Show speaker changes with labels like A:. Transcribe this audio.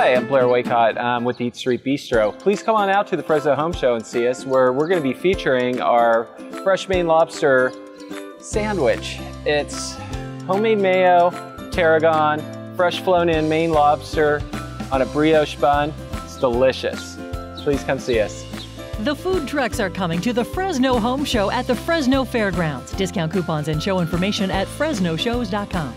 A: Hi, I'm Blair Waycott um, with Eat Street Bistro. Please come on out to the Fresno Home Show and see us, where we're going to be featuring our fresh Maine lobster sandwich. It's homemade mayo, tarragon, fresh flown in Maine lobster on a brioche bun. It's delicious. Please come see us.
B: The food trucks are coming to the Fresno Home Show at the Fresno Fairgrounds. Discount coupons and show information at fresnoshows.com.